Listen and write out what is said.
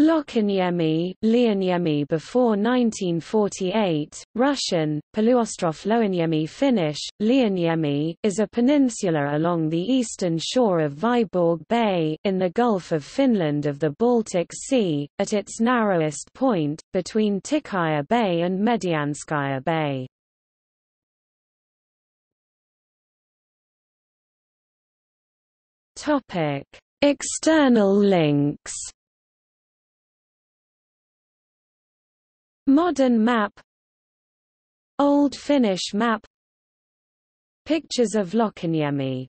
Lokhaniemi, Lihaniemi before 1948, Russian, Poluostrov Loaniemi Finnish, Lihaniemi, is a peninsula along the eastern shore of Vyborg Bay in the Gulf of Finland of the Baltic Sea, at its narrowest point, between Tikhaya Bay and Medyanskaya Bay. External links Modern map Old Finnish map Pictures of Lokhaniemi